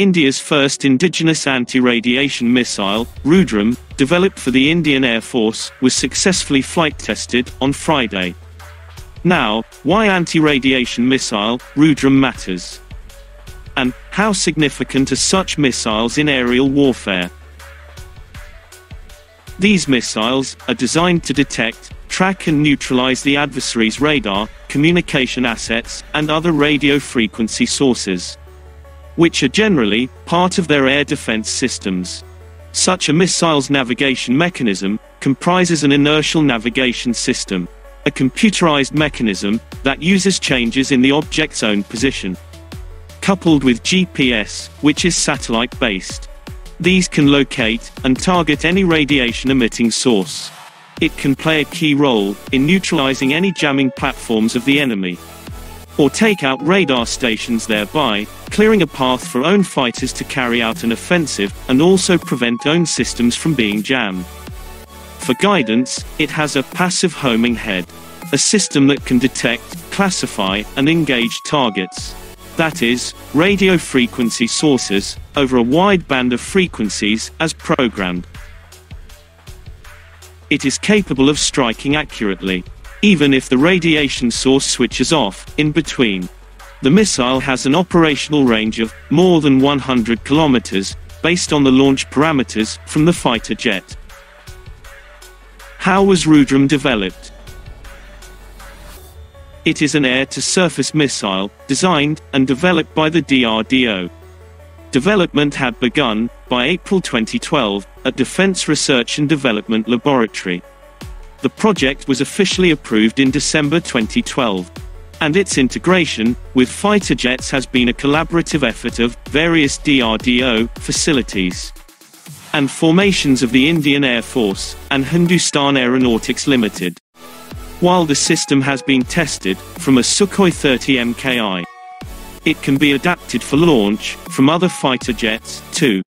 India's first indigenous anti-radiation missile, Rudram, developed for the Indian Air Force, was successfully flight tested on Friday. Now, why anti-radiation missile, Rudram matters. And, how significant are such missiles in aerial warfare? These missiles are designed to detect, track and neutralize the adversary's radar, communication assets, and other radio frequency sources which are generally part of their air defense systems. Such a missile's navigation mechanism comprises an inertial navigation system, a computerized mechanism that uses changes in the object's own position, coupled with GPS, which is satellite based. These can locate and target any radiation emitting source. It can play a key role in neutralizing any jamming platforms of the enemy or take out radar stations thereby, clearing a path for own fighters to carry out an offensive, and also prevent own systems from being jammed. For guidance, it has a passive homing head. A system that can detect, classify, and engage targets. That is, radio frequency sources, over a wide band of frequencies, as programmed. It is capable of striking accurately even if the radiation source switches off, in between. The missile has an operational range of more than 100 kilometers, based on the launch parameters from the fighter jet. How was Rudram developed? It is an air-to-surface missile, designed and developed by the DRDO. Development had begun, by April 2012, at Defense Research and Development Laboratory. The project was officially approved in December 2012. And its integration with fighter jets has been a collaborative effort of various DRDO facilities and formations of the Indian Air Force and Hindustan Aeronautics Limited. While the system has been tested from a Sukhoi 30 MKI, it can be adapted for launch from other fighter jets, too.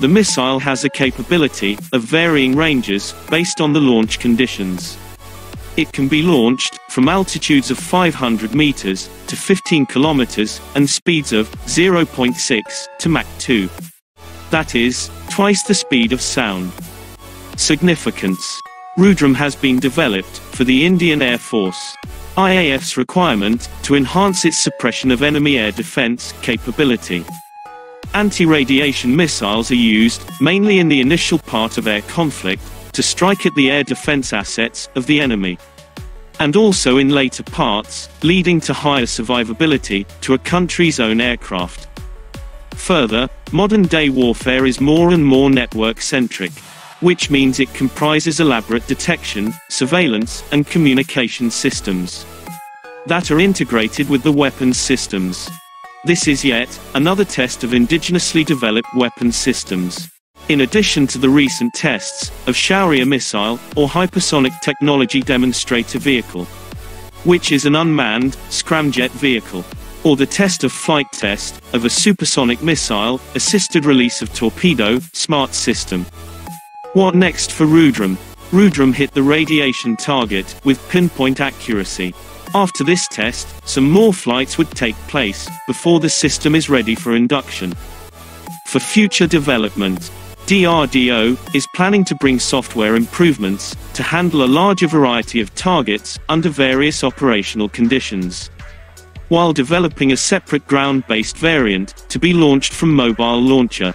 The missile has a capability of varying ranges based on the launch conditions. It can be launched from altitudes of 500 meters to 15 kilometers and speeds of 0.6 to Mach 2. That is, twice the speed of sound. Significance Rudram has been developed for the Indian Air Force. IAF's requirement to enhance its suppression of enemy air defense capability. Anti-radiation missiles are used, mainly in the initial part of air conflict, to strike at the air defense assets of the enemy. And also in later parts, leading to higher survivability to a country's own aircraft. Further, modern-day warfare is more and more network-centric, which means it comprises elaborate detection, surveillance, and communication systems that are integrated with the weapons systems. This is yet another test of indigenously developed weapons systems. In addition to the recent tests of Shaurya missile or hypersonic technology demonstrator vehicle, which is an unmanned scramjet vehicle, or the test of flight test of a supersonic missile assisted release of torpedo smart system. What next for Rudram? Rudram hit the radiation target with pinpoint accuracy. After this test, some more flights would take place, before the system is ready for induction. For future development, DRDO is planning to bring software improvements to handle a larger variety of targets under various operational conditions. While developing a separate ground-based variant to be launched from mobile launcher,